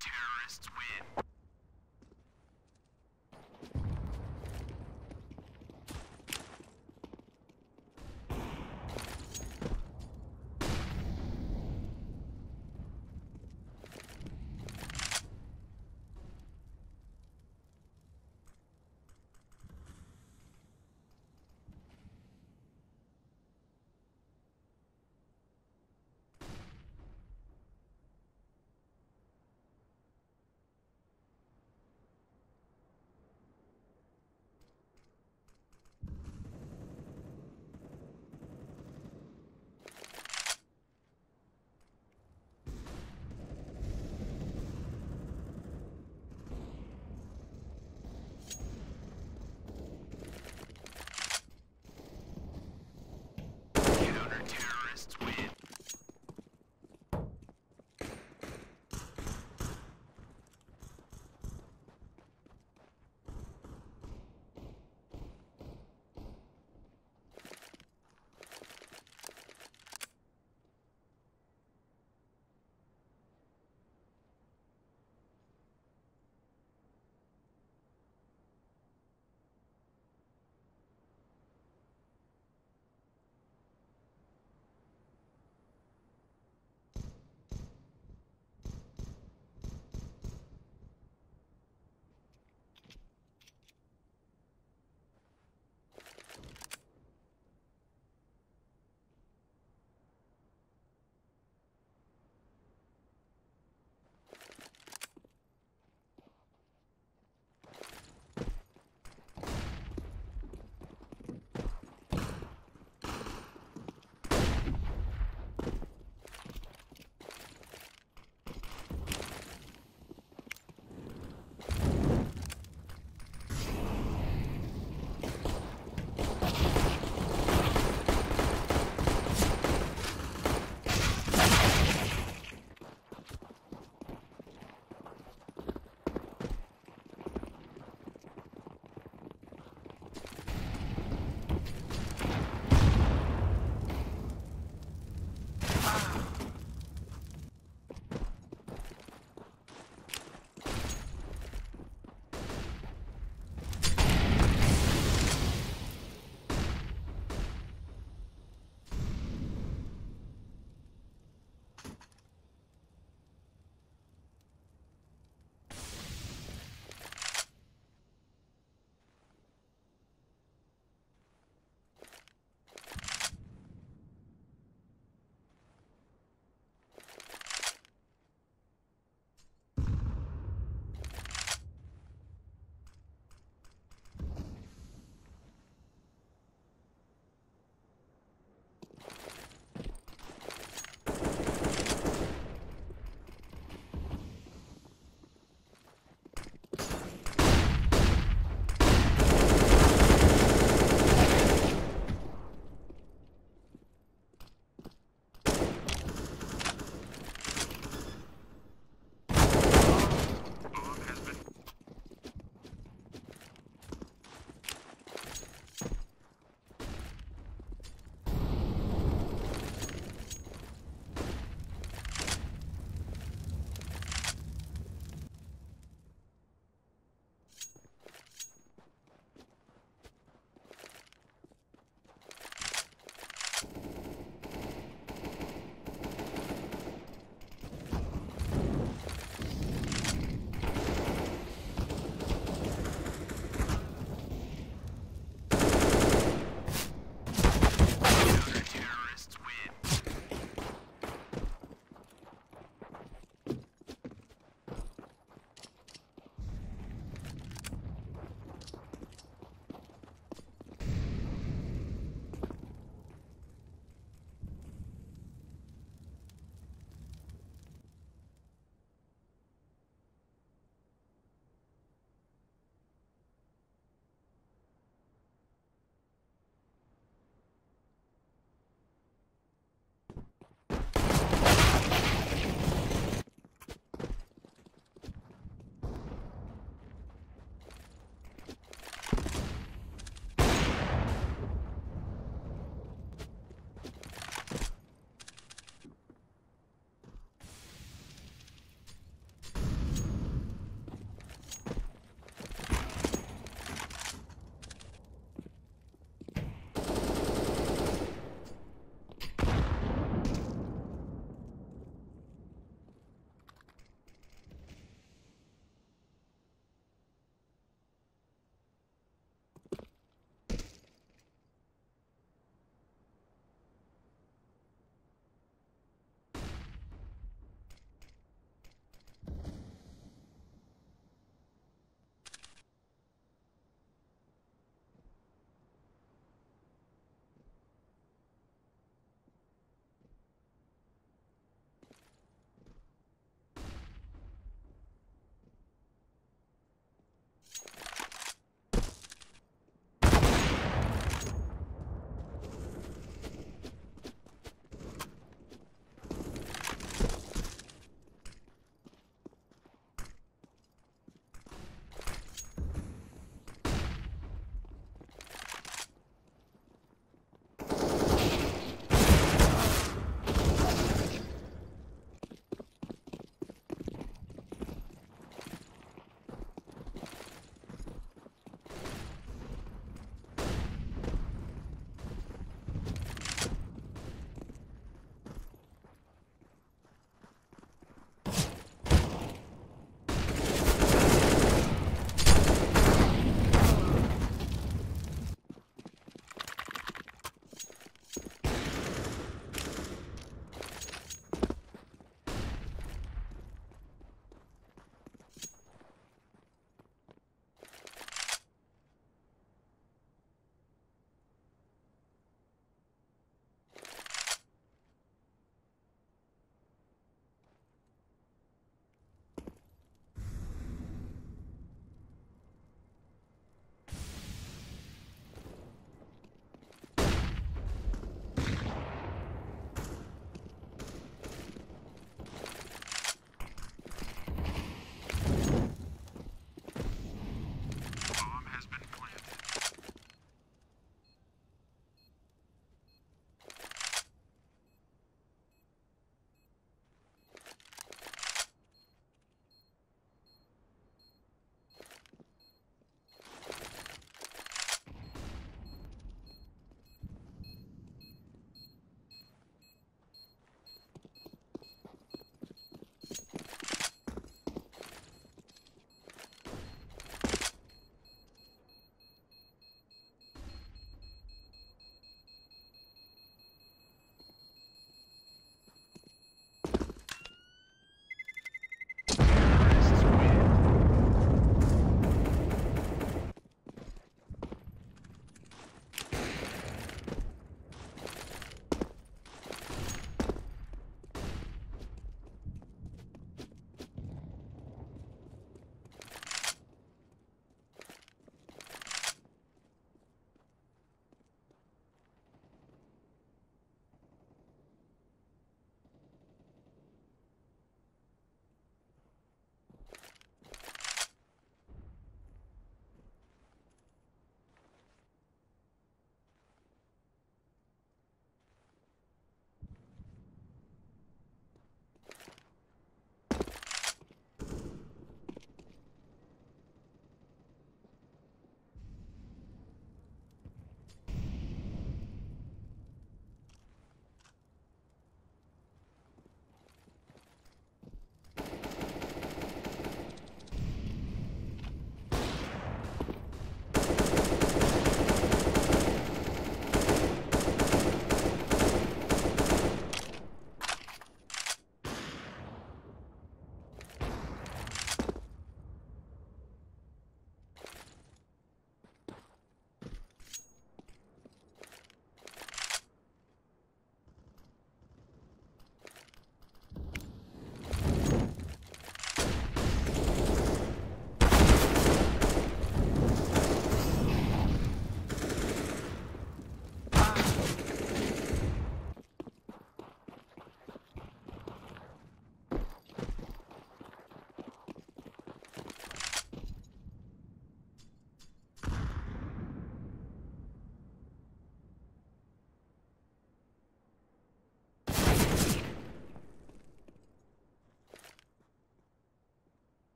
terrorists win.